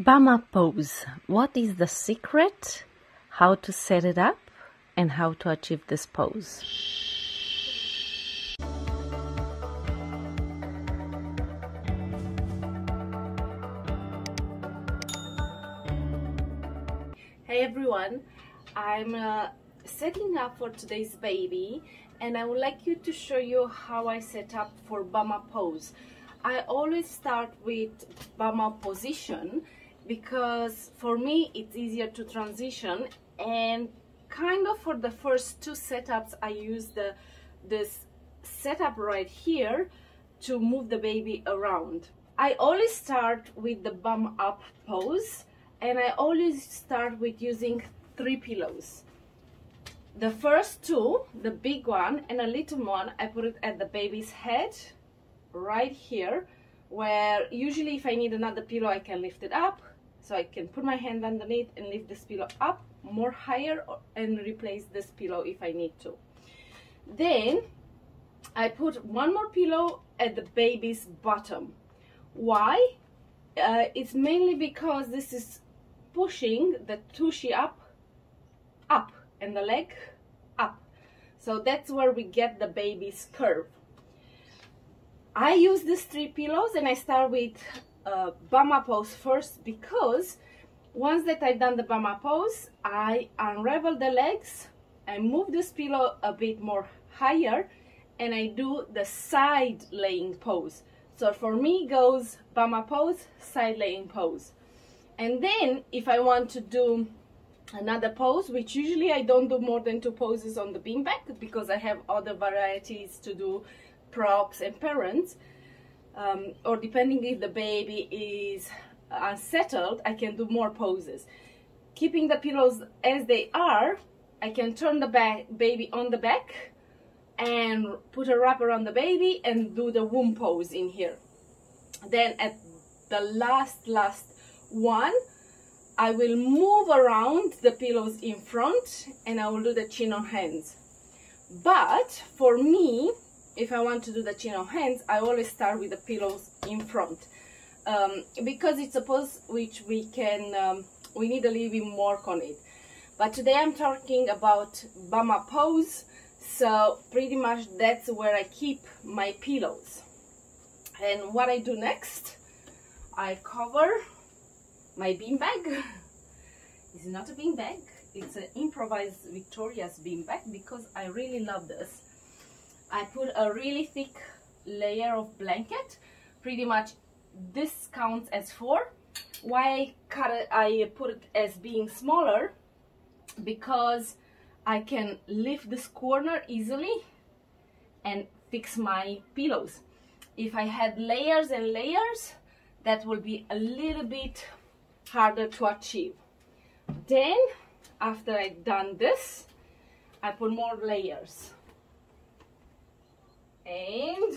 Bum up pose. What is the secret? How to set it up and how to achieve this pose. Hey everyone, I'm uh, setting up for today's baby and I would like you to show you how I set up for bum up pose. I always start with bum up position because for me it's easier to transition and kind of for the first two setups I use the this setup right here to move the baby around. I always start with the bum up pose and I always start with using three pillows. The first two, the big one and a little one, I put it at the baby's head, right here, where usually if I need another pillow, I can lift it up. So I can put my hand underneath and lift this pillow up more higher and replace this pillow if I need to. Then I put one more pillow at the baby's bottom. Why? Uh, it's mainly because this is pushing the tushy up, up, and the leg up. So that's where we get the baby's curve. I use these three pillows and I start with uh, bum up pose first because once that I've done the bum up pose, I unravel the legs, I move this pillow a bit more higher and I do the side laying pose. So for me goes bum up pose, side laying pose. And then if I want to do another pose, which usually I don't do more than two poses on the beanbag because I have other varieties to do props and parents, um, or depending if the baby is unsettled, I can do more poses. Keeping the pillows as they are, I can turn the back, baby on the back and put a wrap around the baby and do the womb pose in here. Then at the last, last one, I will move around the pillows in front and I will do the chin on hands. But for me, if I want to do the chin on hands, I always start with the pillows in front. Um, because it's a pose which we can, um, we need a little bit more on it. But today I'm talking about bum up pose, so pretty much that's where I keep my pillows. And what I do next, I cover my beanbag it's not a beanbag it's an improvised Victoria's beanbag because I really love this I put a really thick layer of blanket pretty much this counts as four why I cut it I put it as being smaller because I can lift this corner easily and fix my pillows if I had layers and layers that will be a little bit harder to achieve. Then, after I've done this, I put more layers. And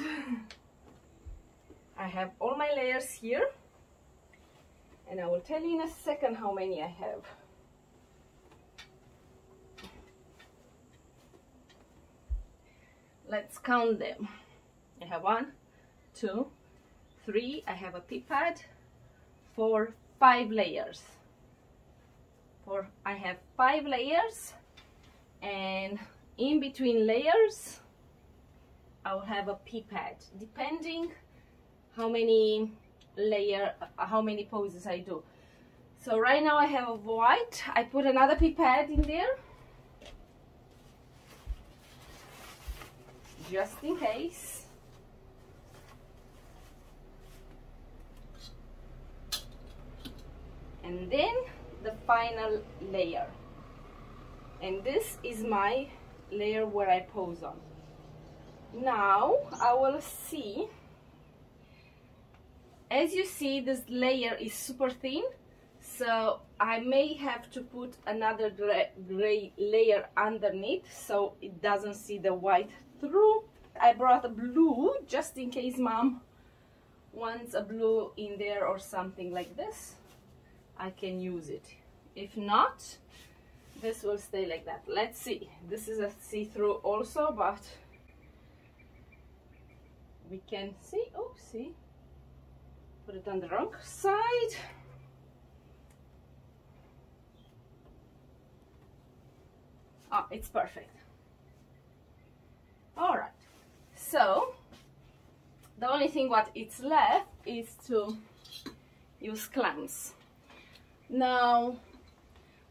I have all my layers here. And I will tell you in a second how many I have. Let's count them. I have one, two, three. I have a pee pad, four, five layers for I have five layers and in between layers I'll have a pad depending how many layer how many poses I do. So right now I have a white. I put another pad in there. Just in case. And then the final layer. And this is my layer where I pose on now I will see. As you see this layer is super thin so I may have to put another gray, layer underneath so it doesn't see the white through. I brought a blue just in case mom wants a blue in there or something like this. I can use it. If not this will stay like that. Let's see. This is a see-through also but we can see, Oh, see. put it on the wrong side. Ah, it's perfect. All right, so the only thing what it's left is to use clamps. Now,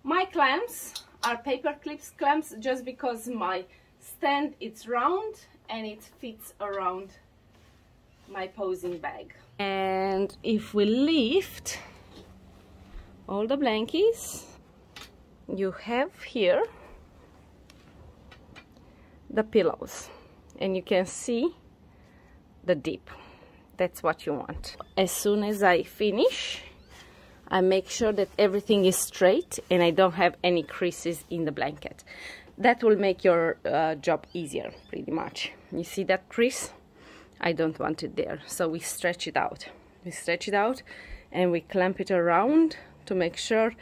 my clamps are paper clips clamps just because my stand it's round and it fits around my posing bag. And if we lift all the blankies, you have here the pillows and you can see the dip. That's what you want. As soon as I finish, I make sure that everything is straight and I don't have any creases in the blanket. That will make your uh, job easier, pretty much. You see that crease? I don't want it there. So we stretch it out. We stretch it out and we clamp it around to make sure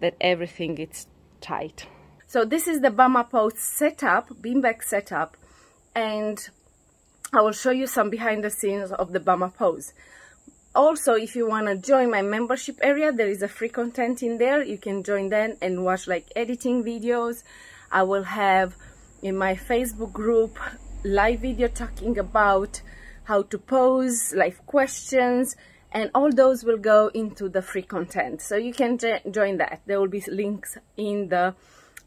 that everything is tight. So this is the Bum Up Pose setup, beanbag setup, and I will show you some behind the scenes of the Bum Up Pose. Also, if you want to join my membership area, there is a free content in there. You can join then and watch like editing videos. I will have in my Facebook group live video talking about how to pose, live questions, and all those will go into the free content. So you can join that. There will be links in the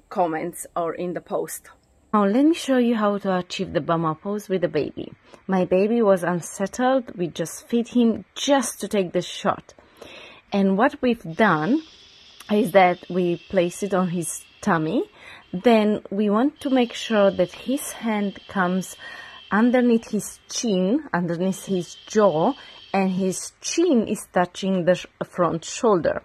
comments or in the post. Now let me show you how to achieve the bum up pose with the baby. My baby was unsettled. We just feed him just to take the shot. And what we've done is that we place it on his tummy. Then we want to make sure that his hand comes underneath his chin, underneath his jaw, and his chin is touching the front shoulder.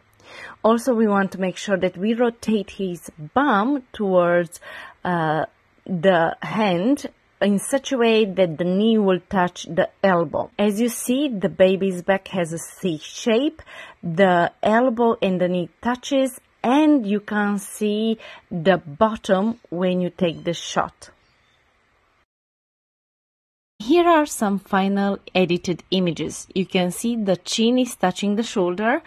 Also, we want to make sure that we rotate his bum towards uh, the hand in such a way that the knee will touch the elbow. As you see, the baby's back has a C shape. The elbow and the knee touches and you can see the bottom when you take the shot. Here are some final edited images. You can see the chin is touching the shoulder,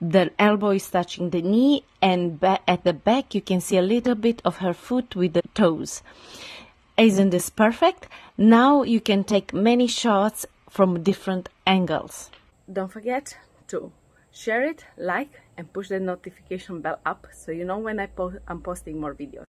the elbow is touching the knee, and at the back you can see a little bit of her foot with the toes. Isn't this perfect? Now you can take many shots from different angles. Don't forget to share it, like, and push the notification bell up so you know when I po I'm posting more videos.